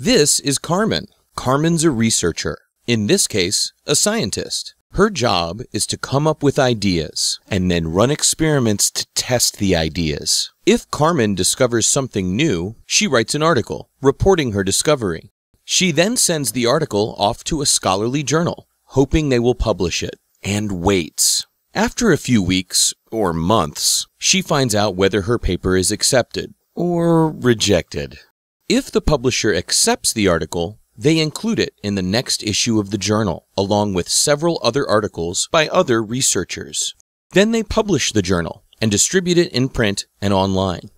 This is Carmen. Carmen's a researcher, in this case, a scientist. Her job is to come up with ideas and then run experiments to test the ideas. If Carmen discovers something new, she writes an article reporting her discovery. She then sends the article off to a scholarly journal, hoping they will publish it, and waits. After a few weeks, or months, she finds out whether her paper is accepted or rejected. If the publisher accepts the article, they include it in the next issue of the journal, along with several other articles by other researchers. Then they publish the journal and distribute it in print and online.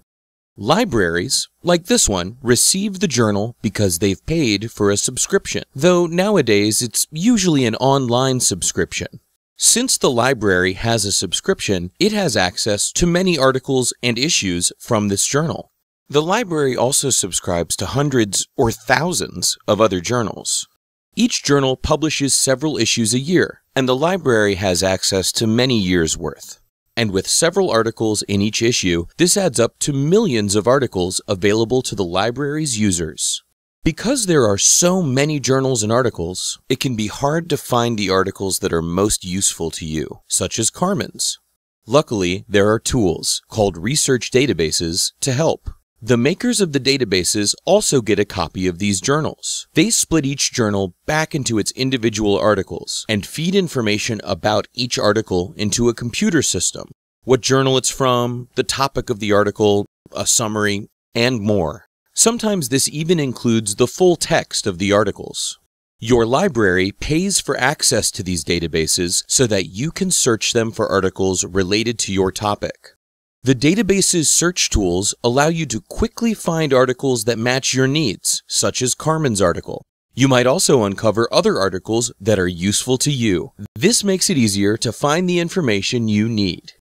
Libraries, like this one, receive the journal because they've paid for a subscription, though nowadays it's usually an online subscription. Since the library has a subscription, it has access to many articles and issues from this journal. The library also subscribes to hundreds or thousands of other journals. Each journal publishes several issues a year, and the library has access to many years' worth. And with several articles in each issue, this adds up to millions of articles available to the library's users. Because there are so many journals and articles, it can be hard to find the articles that are most useful to you, such as Carmen's. Luckily, there are tools, called research databases, to help. The makers of the databases also get a copy of these journals. They split each journal back into its individual articles and feed information about each article into a computer system. What journal it's from, the topic of the article, a summary, and more. Sometimes this even includes the full text of the articles. Your library pays for access to these databases so that you can search them for articles related to your topic. The database's search tools allow you to quickly find articles that match your needs, such as Carmen's article. You might also uncover other articles that are useful to you. This makes it easier to find the information you need.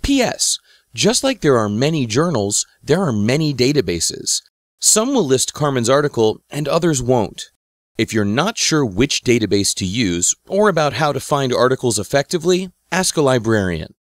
P.S. Just like there are many journals, there are many databases. Some will list Carmen's article and others won't. If you're not sure which database to use or about how to find articles effectively, ask a librarian.